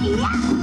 Navidad.